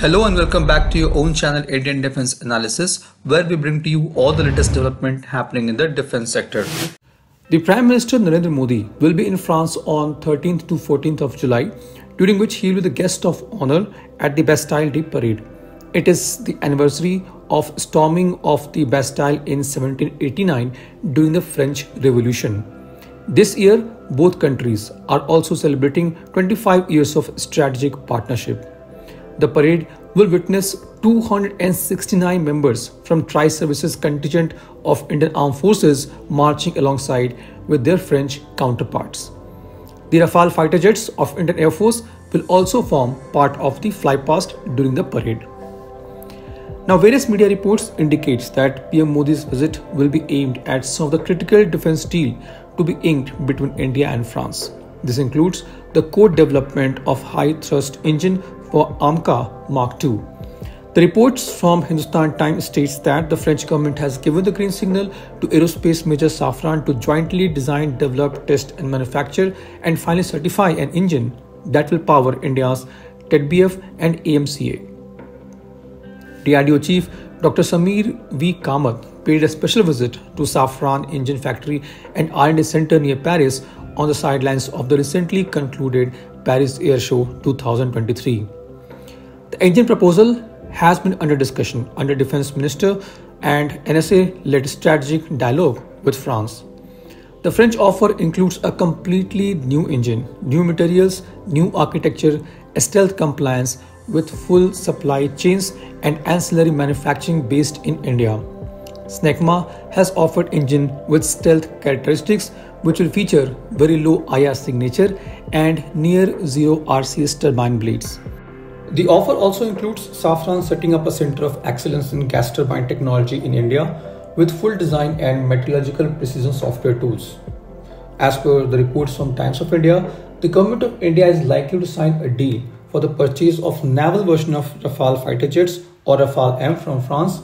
Hello and welcome back to your own channel Indian Defense Analysis where we bring to you all the latest development happening in the defense sector. The Prime Minister Narendra Modi will be in France on 13th to 14th of July during which he will be the guest of honor at the Bastille Day parade. It is the anniversary of storming of the Bastille in 1789 during the French Revolution. This year, both countries are also celebrating 25 years of strategic partnership. The parade will witness 269 members from Tri-Services contingent of Indian Armed Forces marching alongside with their French counterparts. The Rafale fighter jets of Indian Air Force will also form part of the flypast during the parade. Now, various media reports indicates that PM Modi's visit will be aimed at some of the critical defense deal to be inked between India and France. This includes the co-development of high-thrust engine for AMCA Mark II. The reports from Hindustan Times states that the French government has given the green signal to aerospace major Safran to jointly design, develop, test and manufacture and finally certify an engine that will power India's TEDBF and AMCA. DRDO chief Dr. Samir V. Kamat paid a special visit to Safran engine factory and R&D center near Paris on the sidelines of the recently concluded Paris Air Show 2023. The engine proposal has been under discussion under Defense Minister and NSA led strategic dialogue with France. The French offer includes a completely new engine, new materials, new architecture, stealth compliance with full supply chains and ancillary manufacturing based in India. Snecma has offered engine with stealth characteristics which will feature very low IR signature and near zero RCS turbine blades. The offer also includes Safran setting up a center of excellence in gas turbine technology in India with full design and metallurgical precision software tools. As per the reports from Times of India, the government of India is likely to sign a deal for the purchase of naval version of Rafale fighter jets or Rafale M from France,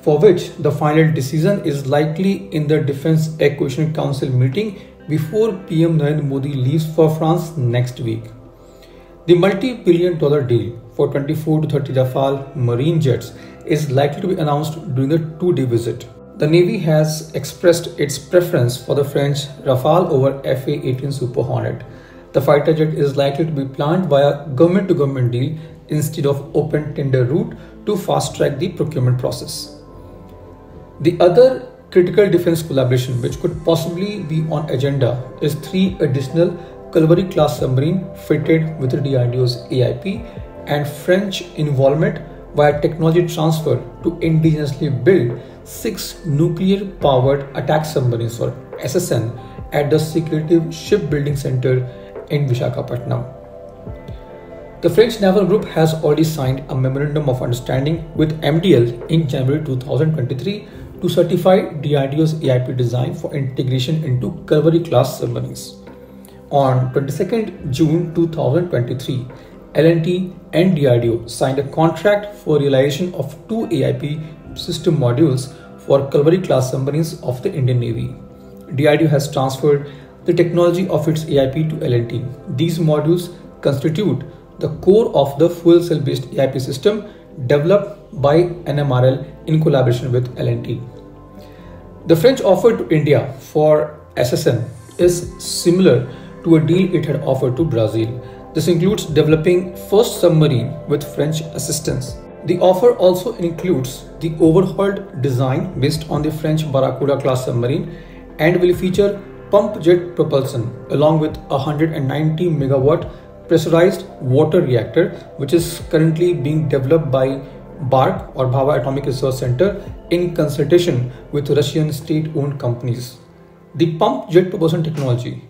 for which the final decision is likely in the Defense Acquisition Council meeting before PM Narendra Modi leaves for France next week. The multi-billion dollar deal for 24 to 30 Rafale Marine jets is likely to be announced during the two-day visit. The Navy has expressed its preference for the French Rafale over FA-18 Super Hornet. The fighter jet is likely to be planned via government-to-government deal instead of open tender route to fast-track the procurement process. The other critical defense collaboration which could possibly be on agenda is three additional Kalvari class submarine fitted with the DRDO's AIP and French involvement via technology transfer to indigenously build six nuclear powered attack submarines or SSN at the Secretive Shipbuilding Center in Vishakhapatnam. The French Naval Group has already signed a memorandum of understanding with MDL in January 2023 to certify DRDO's AIP design for integration into Kalvari class submarines. On 22nd June 2023, L&T and DRDO signed a contract for realization of two AIP system modules for Kalvari class submarines of the Indian Navy. DRDO has transferred the technology of its AIP to L&T. These modules constitute the core of the fuel cell based AIP system developed by NMRL in collaboration with L&T. The French offer to India for SSN is similar to a deal it had offered to Brazil. This includes developing first submarine with French assistance. The offer also includes the overhauled design based on the French Barracuda class submarine and will feature pump jet propulsion along with a 190 megawatt pressurized water reactor which is currently being developed by BARC or Bhabha Atomic Research Center in consultation with Russian state-owned companies. The pump jet propulsion technology